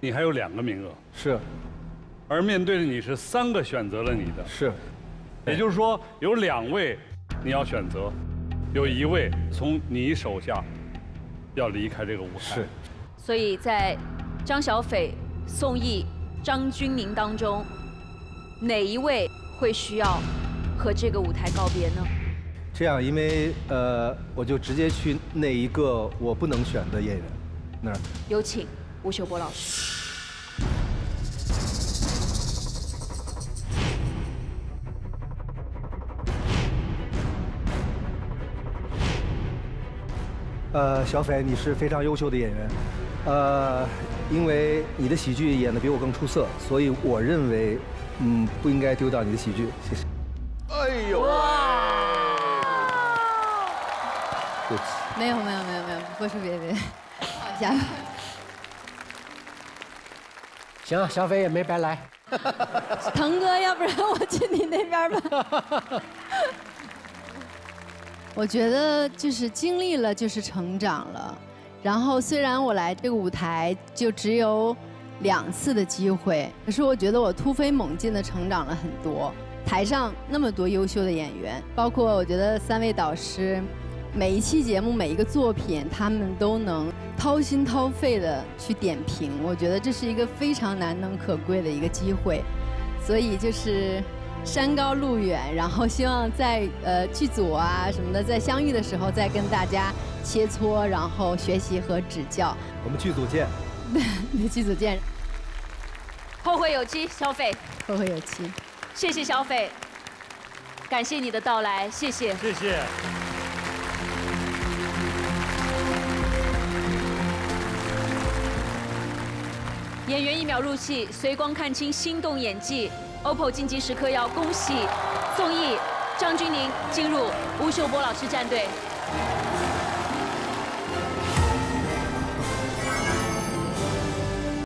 你还有两个名额，是而面对的你是三个选择了你的，是，也就是说有两位你要选择，有一位从你手下要离开这个舞台。是。所以在张小斐、宋轶、张钧甯当中，哪一位会需要和这个舞台告别呢？这样，因为呃，我就直接去那一个我不能选的演员那儿。有请吴秀波老师。呃，小斐，你是非常优秀的演员，呃，因为你的喜剧演得比我更出色，所以我认为，嗯，不应该丢掉你的喜剧。谢谢。哎呦！对不起。没有没有没有没有，不是别别，好家伙。行，小斐也没白来。腾哥，要不然我去你那边吧。我觉得就是经历了就是成长了，然后虽然我来这个舞台就只有两次的机会，可是我觉得我突飞猛进的成长了很多。台上那么多优秀的演员，包括我觉得三位导师，每一期节目每一个作品，他们都能掏心掏肺的去点评，我觉得这是一个非常难能可贵的一个机会，所以就是。山高路远，然后希望在呃剧组啊什么的，在相遇的时候再跟大家切磋，然后学习和指教。我们剧组见。对，剧组见。后会有期，消费。后会有期。谢谢消费，感谢你的到来，谢谢。谢谢。演员一秒入戏，随光看清心动演技。OPPO 晋级时刻要恭喜宋轶、张钧甯进入吴秀波老师战队。